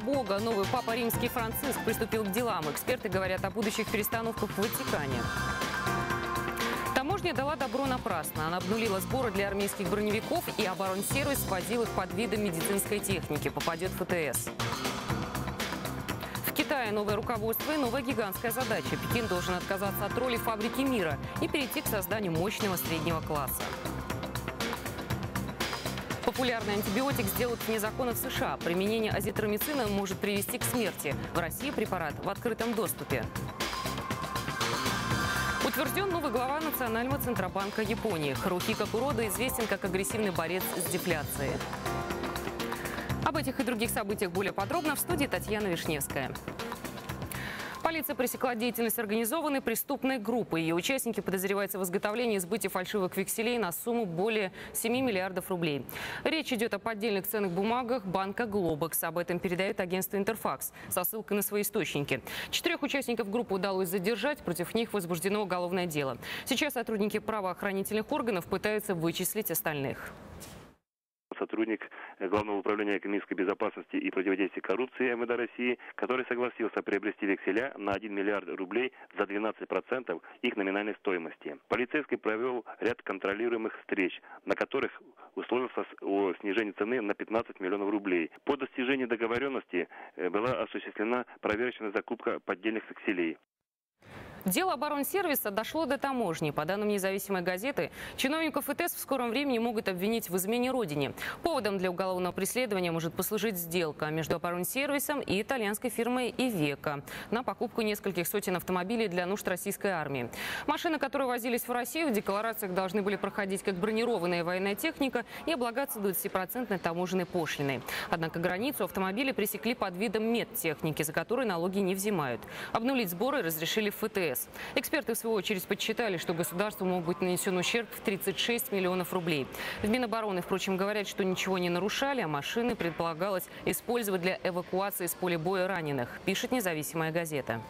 Бога новый папа римский Франциск приступил к делам. Эксперты говорят о будущих перестановках в Ватикане. Таможня дала добро напрасно. Она обнулила сборы для армейских броневиков и оборонсервис сводил их под видом медицинской техники. Попадет ФТС. В Китае новое руководство и новая гигантская задача. Пекин должен отказаться от роли фабрики мира и перейти к созданию мощного среднего класса. Популярный антибиотик сделают вне закона в США. Применение азитромицина может привести к смерти. В России препарат в открытом доступе. Утвержден новый глава Национального Центробанка Японии. Харухика Курода известен как агрессивный борец с дефляцией. Об этих и других событиях более подробно в студии Татьяна Вишневская. Полиция пресекла деятельность организованной преступной группы. Ее участники подозреваются в изготовлении и сбытии фальшивых векселей на сумму более 7 миллиардов рублей. Речь идет о поддельных ценных бумагах банка «Глобекс». Об этом передает агентство «Интерфакс» со ссылкой на свои источники. Четырех участников группы удалось задержать, против них возбуждено уголовное дело. Сейчас сотрудники правоохранительных органов пытаются вычислить остальных сотрудник Главного управления экономической безопасности и противодействия коррупции МВД России, который согласился приобрести векселя на 1 миллиард рублей за 12% их номинальной стоимости. Полицейский провел ряд контролируемых встреч, на которых условился о снижении цены на 15 миллионов рублей. По достижении договоренности э, была осуществлена проверочная закупка поддельных векселей. Дело оборонсервиса дошло до таможни. По данным независимой газеты, чиновников ИТС в скором времени могут обвинить в измене родине. Поводом для уголовного преследования может послужить сделка между оборонсервисом и итальянской фирмой «Ивека» на покупку нескольких сотен автомобилей для нужд российской армии. Машины, которые возились в Россию, в декларациях должны были проходить как бронированная военная техника и облагаться 20% таможенной пошлиной. Однако границу автомобили пресекли под видом медтехники, за которой налоги не взимают. Обнулить сборы разрешили ФТС. ЕС. Эксперты, в свою очередь, подсчитали, что государству мог быть нанесен ущерб в 36 миллионов рублей. В Минобороны, впрочем, говорят, что ничего не нарушали, а машины предполагалось использовать для эвакуации с поля боя раненых, пишет независимая газета.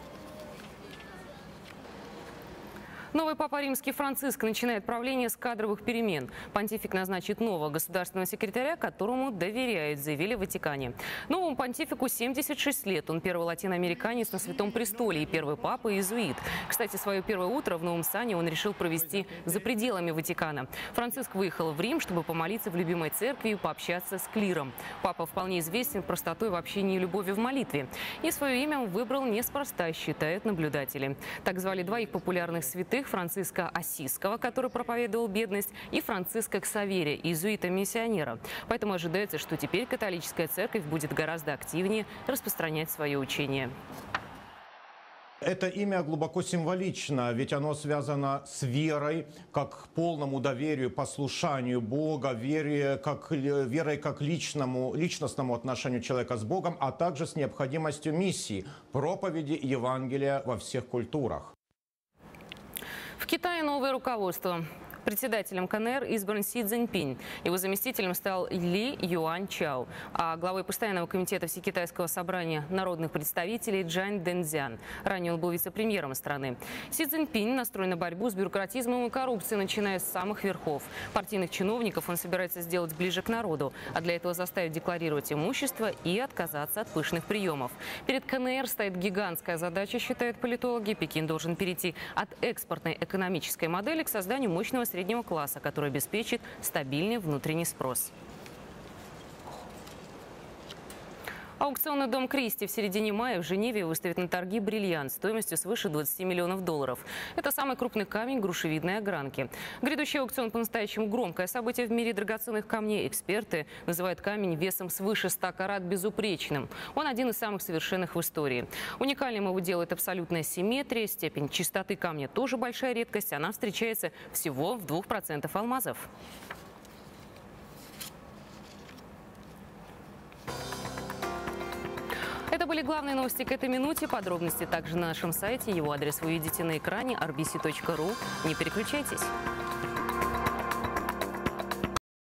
Новый папа римский Франциск начинает правление с кадровых перемен. Понтифик назначит нового государственного секретаря, которому доверяют, заявили в Ватикане. Новому понтифику 76 лет. Он первый латиноамериканец на Святом Престоле и первый папа иезуит. Кстати, свое первое утро в Новом Сане он решил провести за пределами Ватикана. Франциск выехал в Рим, чтобы помолиться в любимой церкви и пообщаться с клиром. Папа вполне известен простотой в общении и любовью в молитве. И свое имя он выбрал неспроста, считают наблюдатели. Так звали двоих популярных святых святых Франциска Осиского, который проповедовал бедность, и Франциска Ксаверия, иезуита-миссионера. Поэтому ожидается, что теперь католическая церковь будет гораздо активнее распространять свое учение. Это имя глубоко символично, ведь оно связано с верой, как к полному доверию, послушанию Бога, вере, как, верой как личному, личностному отношению человека с Богом, а также с необходимостью миссии, проповеди Евангелия во всех культурах. В Китае новое руководство. Председателем КНР избран Си Цзиньпинь. Его заместителем стал Ли Юань Чао. А главой постоянного комитета Всекитайского собрания народных представителей Джань Дэнзян. Ранее он был вице-премьером страны. Си Цзиньпинь настроен на борьбу с бюрократизмом и коррупцией, начиная с самых верхов. Партийных чиновников он собирается сделать ближе к народу, а для этого заставить декларировать имущество и отказаться от пышных приемов. Перед КНР стоит гигантская задача, считают политологи. Пекин должен перейти от экспортной экономической модели к созданию мощного среднего класса, который обеспечит стабильный внутренний спрос. Аукционный дом Кристи в середине мая в Женеве выставит на торги бриллиант стоимостью свыше 20 миллионов долларов. Это самый крупный камень грушевидной огранки. Грядущий аукцион по-настоящему громкое событие в мире драгоценных камней. Эксперты называют камень весом свыше 100 карат безупречным. Он один из самых совершенных в истории. Уникальным его делает абсолютная симметрия, степень чистоты камня тоже большая редкость. Она встречается всего в 2% алмазов. Были главные новости к этой минуте. Подробности также на нашем сайте. Его адрес вы видите на экране rbc.ru. Не переключайтесь.